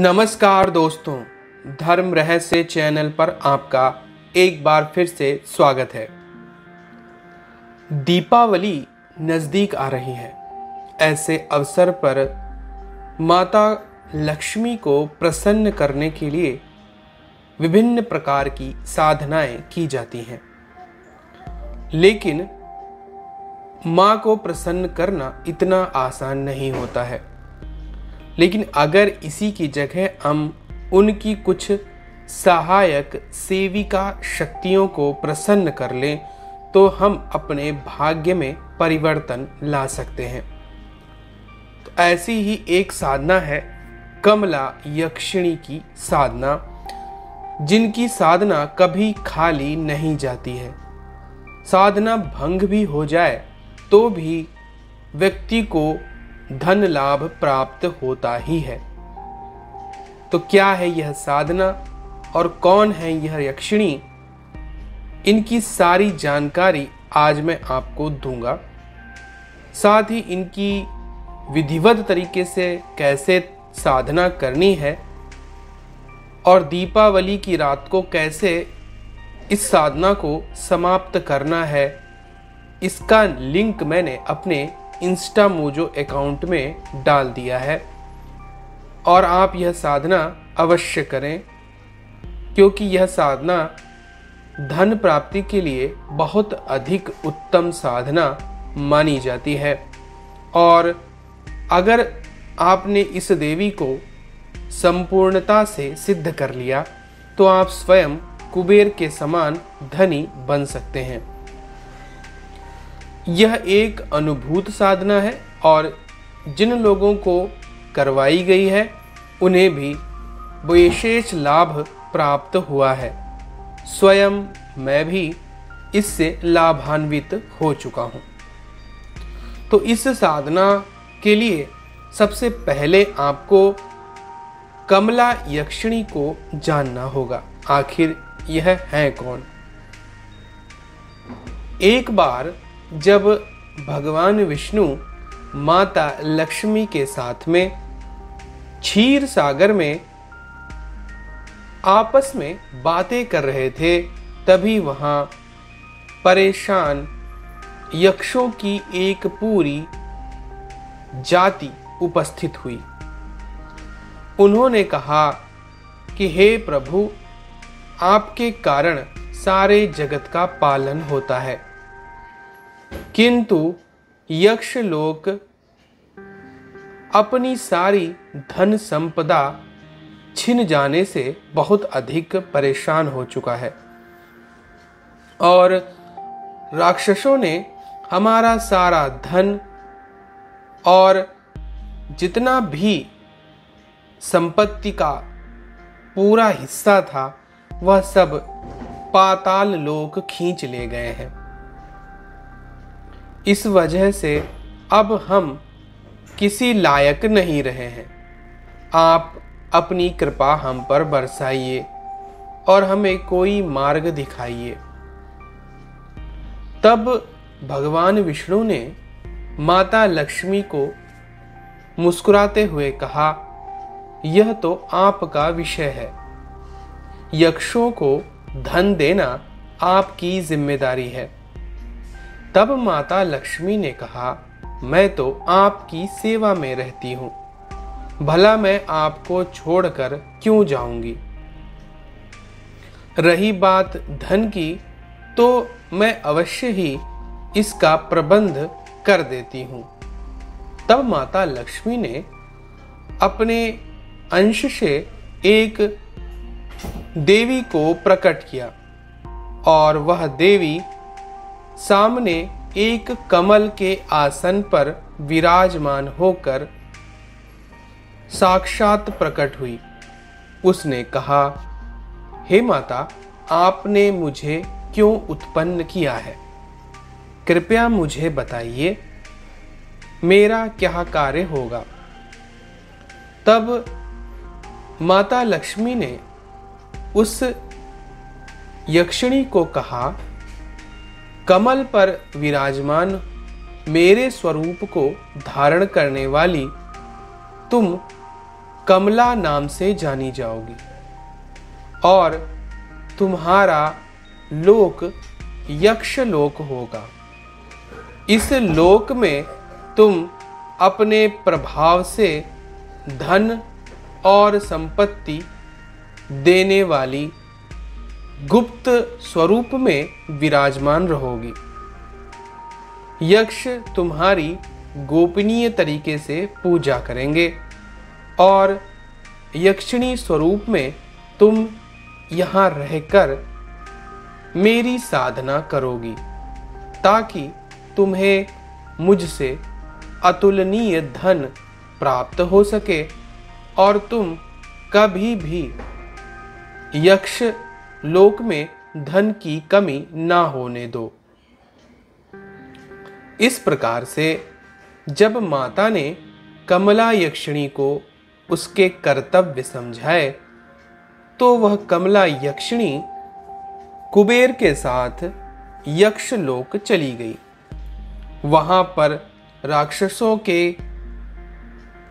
नमस्कार दोस्तों, धर्म रहस्य चैनल पर आपका एक बार फिर से स्वागत है। दीपावली नज़दीक आ रही है। ऐसे अवसर पर माता लक्ष्मी को प्रसन्न करने के लिए विभिन्न प्रकार की साधनाएँ की जाती हैं। लेकिन माँ को प्रसन्न करना इतना आसान नहीं होता है। लेकिन अगर इसी की जगह हम उनकी कुछ सहायक सेविका शक्तियों को प्रसन्न कर लें तो हम अपने भाग्य में परिवर्तन ला सकते हैं। तो ऐसी ही एक साधना है, कमला यक्षिणी की साधना, जिनकी साधना कभी खाली नहीं जाती है। साधना भंग भी हो जाए तो भी व्यक्ति को धन लाभ प्राप्त होता ही है। तो क्या है यह साधना और कौन है यह यक्षिणी? इनकी सारी जानकारी आज मैं आपको दूँगा। साथ ही इनकी विधिवत तरीके से कैसे साधना करनी है और दीपावली की रात को कैसे इस साधना को समाप्त करना है, इसका लिंक मैंने अपने इंस्टा मोजो अकाउंट में डाल दिया है। और आप यह साधना अवश्य करें, क्योंकि यह साधना धन प्राप्ति के लिए बहुत अधिक उत्तम साधना मानी जाती है। और अगर आपने इस देवी को संपूर्णता से सिद्ध कर लिया तो आप स्वयं कुबेर के समान धनी बन सकते हैं। यह एक अनुभूत साधना है और जिन लोगों को करवाई गई है, उन्हें भी विशेष लाभ प्राप्त हुआ है। स्वयं मैं भी इससे लाभान्वित हो चुका हूँ। तो इस साधना के लिए सबसे पहले आपको कमला यक्षिणी को जानना होगा। आखिर यह है कौन? एक बार जब भगवान विष्णु माता लक्ष्मी के साथ में क्षीर सागर में आपस में बातें कर रहे थे, तभी वहाँ परेशान यक्षों की एक पूरी जाति उपस्थित हुई। उन्होंने कहा कि, हे प्रभु, आपके कारण सारे जगत का पालन होता है। किंतु यक्ष लोक अपनी सारी धन संपदा छिन जाने से बहुत अधिक परेशान हो चुका है। और राक्षसों ने हमारा सारा धन और जितना भी संपत्ति का पूरा हिस्सा था, वह सब पाताल लोक खींच ले गए हैं। इस वजह से अब हम किसी लायक नहीं रहे हैं। आप अपनी कृपा हम पर बरसाइए और हमें कोई मार्ग दिखाइए। तब भगवान विष्णु ने माता लक्ष्मी को मुस्कुराते हुए कहा, यह तो आपका विषय है। यक्षों को धन देना आपकी ज़िम्मेदारी है। तब माता लक्ष्मी ने कहा, मैं तो आपकी सेवा में रहती हूँ। भला मैं आपको छोड़कर क्यों जाऊँगी? रही बात धन की तो मैं अवश्य ही इसका प्रबंध कर देती हूँ। तब माता लक्ष्मी ने अपने अंश से एक देवी को प्रकट किया और वह देवी सामने एक कमल के आसन पर विराजमान होकर साक्षात प्रकट हुई। उसने कहा, हे माता, आपने मुझे क्यों उत्पन्न किया है? कृपया मुझे बताइए, मेरा क्या कार्य होगा? तब माता लक्ष्मी ने उस यक्षिणी को कहा कमल पर विराजमान मेरे स्वरूप को धारण करने वाली तुम कमला नाम से जानी जाओगी। और तुम्हारा लोक यक्ष लोक होगा। इस लोक में तुम अपने प्रभाव से धन और संपत्ति देने वाली गुप्त स्वरूप में विराजमान रहोगी। यक्ष तुम्हारी गोपनीय तरीके से पूजा करेंगे और यक्षिणी स्वरूप में तुम यहाँ रहकर मेरी साधना करोगी ताकि तुम्हें मुझसे अतुलनीय धन प्राप्त हो सके और तुम कभी भी यक्ष लोक में धन की कमी ना होने दो। इस प्रकार से जब माता ने कमला यक्षिणी को उसके कर्तव्य समझाए तो वह कमला यक्षिणी कुबेर के साथ यक्ष लोक चली गई। वहाँ पर राक्षसों के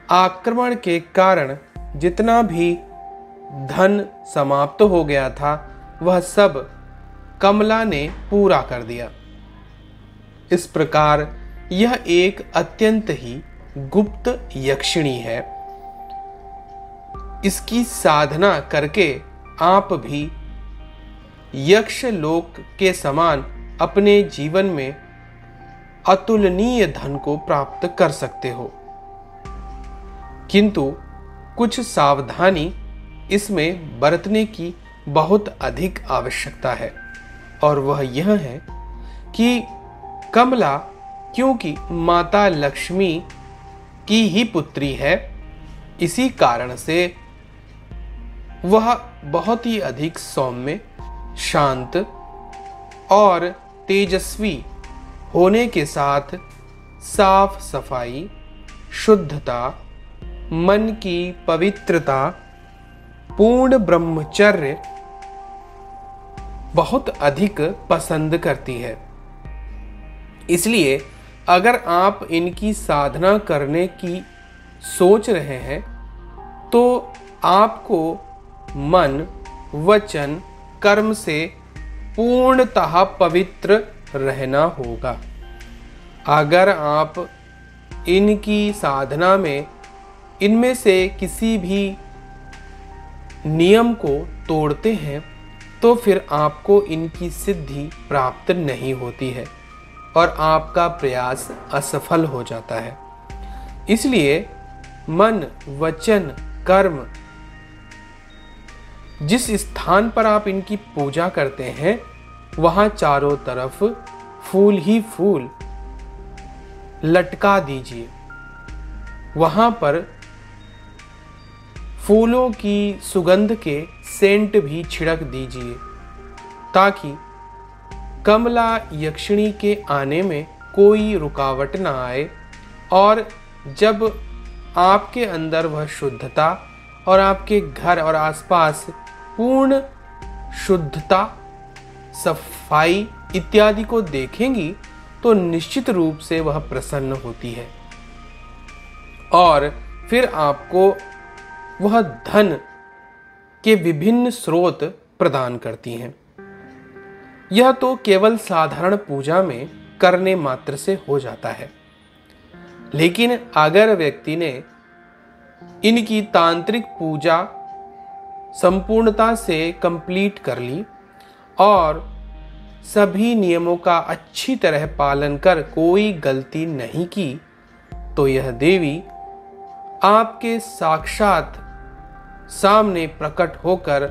आक्रमण के कारण जितना भी धन समाप्त हो गया था वह सब कमला ने पूरा कर दिया। इस प्रकार यह एक अत्यंत ही गुप्त यक्षिणी है। इसकी साधना करके आप भी यक्ष लोक के समान अपने जीवन में अतुलनीय धन को प्राप्त कर सकते हो। किंतु कुछ सावधानी इसमें बरतने की बहुत अधिक आवश्यकता है। और वह यह है कि कमला, क्योंकि माता लक्ष्मी की ही पुत्री है, इसी कारण से वह बहुत ही अधिक सौम्य, शांत और तेजस्वी होने के साथ साफ़ सफ़ाई, शुद्धता, मन की पवित्रता, पूर्ण ब्रह्मचर्य बहुत अधिक पसंद करती है। इसलिए अगर आप इनकी साधना करने की सोच रहे हैं तो आपको मन, वचन, कर्म से पूर्णतः पवित्र रहना होगा। अगर आप इनकी साधना में, इनमें से किसी भी नियम को तोड़ते हैं तो फिर आपको इनकी सिद्धि प्राप्त नहीं होती है और आपका प्रयास असफल हो जाता है। इसलिए मन, वचन, कर्म, जिस स्थान पर आप इनकी पूजा करते हैं, वहाँ चारों तरफ़ फूल ही फूल लटका दीजिए। वहाँ पर फूलों की सुगंध के सेंट भी छिड़क दीजिए, ताकि कमला यक्षिणी के आने में कोई रुकावट ना आए, और जब आपके अंदर वह शुद्धता और आपके घर और आसपास पूर्ण शुद्धता, सफ़ाई इत्यादि को देखेंगी तो निश्चित रूप से वह प्रसन्न होती है। और फिर आपको वह धन के विभिन्न स्रोत प्रदान करती हैं। यह तो केवल साधारण पूजा में करने मात्र से हो जाता है। लेकिन अगर व्यक्ति ने इनकी तांत्रिक पूजा संपूर्णता से कंप्लीट कर ली और सभी नियमों का अच्छी तरह पालन कर कोई गलती नहीं की तो यह देवी आपके साक्षात सामने प्रकट होकर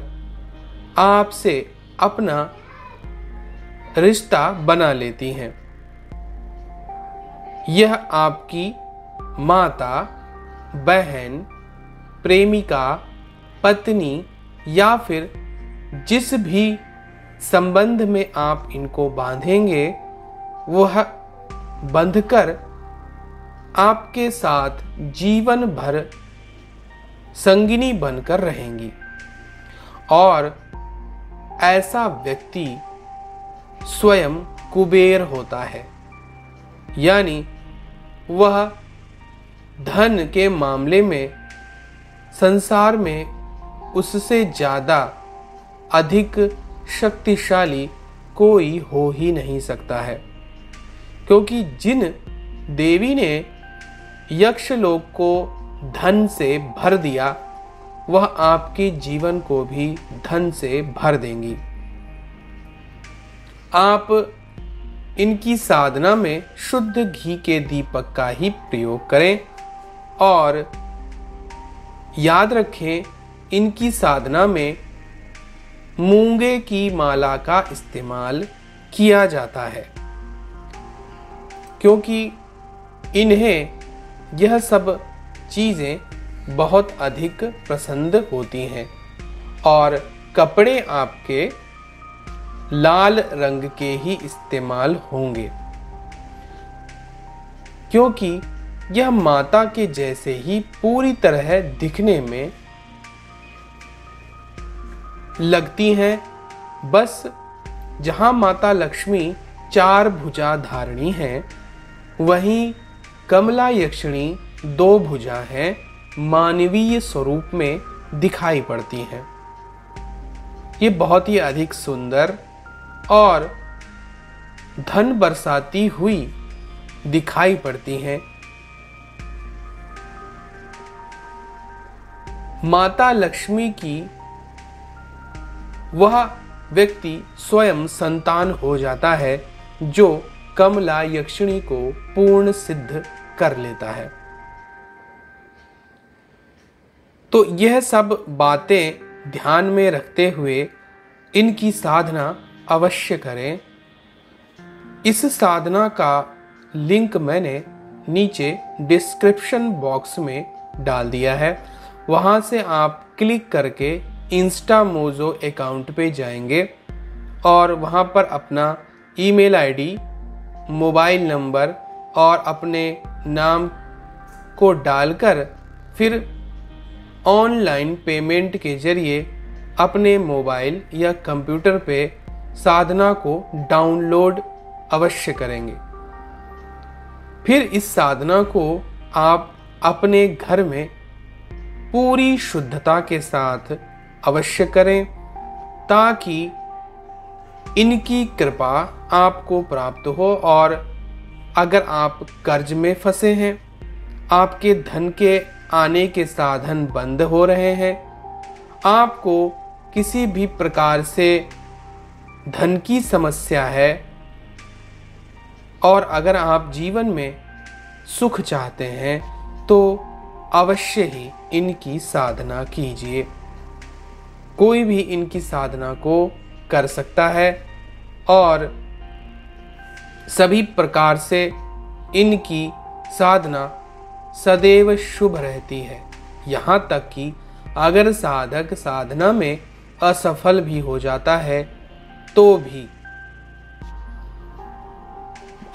आपसे अपना रिश्ता बना लेती हैं। यह आपकी माता, बहन, प्रेमिका, पत्नी या फिर जिस भी संबंध में आप इनको बांधेंगे, वह बंधकर आपके साथ जीवन भर संगिनी बनकर रहेंगी। और ऐसा व्यक्ति स्वयं कुबेर होता है। यानी वह धन के मामले में संसार में उससे ज़्यादा अधिक शक्तिशाली कोई हो ही नहीं सकता है। क्योंकि जिन देवी ने यक्ष लोक को धन से भर दिया, वह आपके जीवन को भी धन से भर देंगी। आप इनकी साधना में शुद्ध घी के दीपक का ही प्रयोग करें और याद रखें, इनकी साधना में मूँगे की माला का इस्तेमाल किया जाता है, क्योंकि इन्हें यह सब चीज़ें बहुत अधिक पसंद होती हैं। और कपड़े आपके लाल रंग के ही इस्तेमाल होंगे। क्योंकि यह माता के जैसे ही पूरी तरह दिखने में लगती हैं, बस जहाँ माता लक्ष्मी चार भुजा धारणी हैं, वहीं कमला यक्षिणी दो भुजा हैं मानवीय स्वरूप में दिखाई पड़ती हैं। ये बहुत ही अधिक सुंदर और धन बरसाती हुई दिखाई पड़ती हैं। माता लक्ष्मी की वह व्यक्ति स्वयं संतान हो जाता है, जो कमला यक्षिणी को पूर्ण सिद्ध कर लेता है। तो यह सब बातें ध्यान में रखते हुए इनकी साधना अवश्य करें। इस साधना का लिंक मैंने नीचे डिस्क्रिप्शन बॉक्स में डाल दिया है। वहाँ से आप क्लिक करके इंस्टा मोजो अकाउंट पे जाएँगे और वहाँ पर अपना ईमेल आईडी, मोबाइल नंबर और अपने नाम को डालकर फिर ऑनलाइन पेमेंट के ज़रिए अपने मोबाइल या कंप्यूटर पे साधना को डाउनलोड अवश्य करेंगे। फिर इस साधना को आप अपने घर में पूरी शुद्धता के साथ अवश्य करें, ताकि इनकी कृपा आपको प्राप्त हो और अगर आप कर्ज में फंसे हैं, आपके धन के आने के साधन बंद हो रहे हैं। आपको किसी भी प्रकार से धन की समस्या है और अगर आप जीवन में सुख चाहते हैं तो अवश्य ही इनकी साधना कीजिए। कोई भी इनकी साधना को कर सकता है और सभी प्रकार से इनकी साधना सदैव शुभ रहती है। यहाँ तक कि अगर साधक साधना में असफल भी हो जाता है तो भी।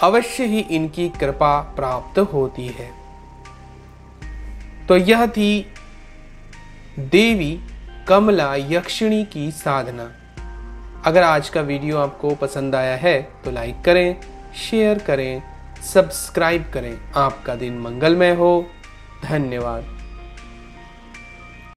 अवश्य ही इनकी कृपा प्राप्त होती है। तो यह थी देवी कमला यक्षिणी की साधना। अगर आज का वीडियो आपको पसंद आया है तो लाइक करें, शेयर करें सब्सक्राइब करें। आपका दिन मंगलमय हो। धन्यवाद।